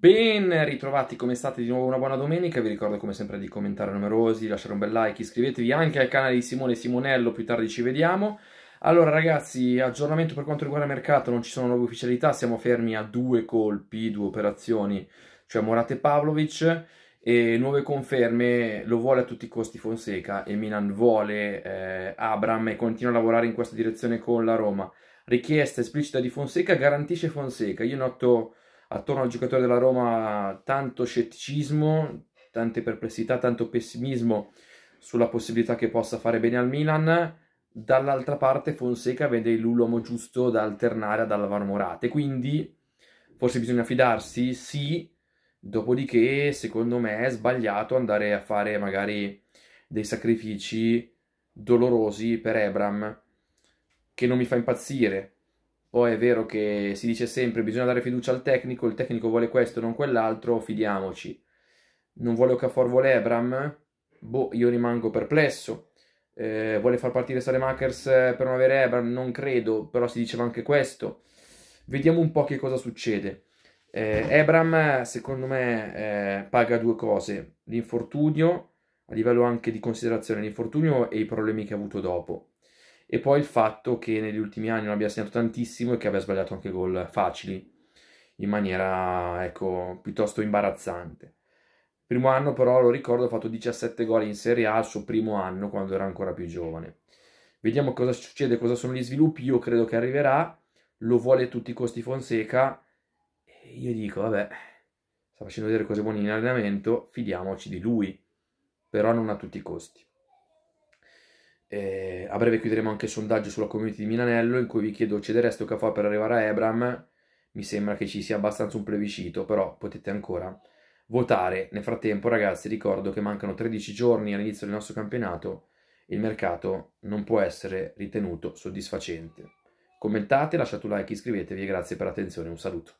Ben ritrovati come state di nuovo una buona domenica, vi ricordo come sempre di commentare numerosi, lasciare un bel like, iscrivetevi anche al canale di Simone Simonello, più tardi ci vediamo. Allora ragazzi, aggiornamento per quanto riguarda il mercato, non ci sono nuove ufficialità, siamo fermi a due colpi, due operazioni, cioè Morate Pavlovic e nuove conferme, lo vuole a tutti i costi Fonseca e Milan vuole eh, Abram e continua a lavorare in questa direzione con la Roma. Richiesta esplicita di Fonseca, garantisce Fonseca, io noto attorno al giocatore della Roma tanto scetticismo, tante perplessità, tanto pessimismo sulla possibilità che possa fare bene al Milan. Dall'altra parte Fonseca vede l'uomo giusto da alternare ad Alvaro Morate, quindi forse bisogna fidarsi, sì, dopodiché secondo me è sbagliato andare a fare magari dei sacrifici dolorosi per Ebram, che non mi fa impazzire, poi è vero che si dice sempre bisogna dare fiducia al tecnico, il tecnico vuole questo, non quell'altro, fidiamoci. Non vuole Okafor, vuole Ebram? Boh, io rimango perplesso. Eh, vuole far partire Salemakers per non avere Ebram? Non credo, però si diceva anche questo. Vediamo un po' che cosa succede. Eh, Ebram, secondo me, eh, paga due cose. L'infortunio, a livello anche di considerazione, l'infortunio e i problemi che ha avuto dopo e poi il fatto che negli ultimi anni non abbia segnato tantissimo e che abbia sbagliato anche gol facili in maniera ecco, piuttosto imbarazzante. Primo anno però, lo ricordo, ha fatto 17 gol in Serie A il suo primo anno quando era ancora più giovane. Vediamo cosa succede, cosa sono gli sviluppi, io credo che arriverà, lo vuole a tutti i costi Fonseca e io dico, vabbè, sta facendo vedere cose buone in allenamento, fidiamoci di lui, però non a tutti i costi. Eh, a breve chiuderemo anche il sondaggio sulla community di Milanello in cui vi chiedo cedereste Okafor per arrivare a Ebram. Mi sembra che ci sia abbastanza un plebiscito, però potete ancora votare. Nel frattempo, ragazzi, ricordo che mancano 13 giorni all'inizio del nostro campionato e il mercato non può essere ritenuto soddisfacente. Commentate, lasciate un like, iscrivetevi e grazie per l'attenzione. Un saluto.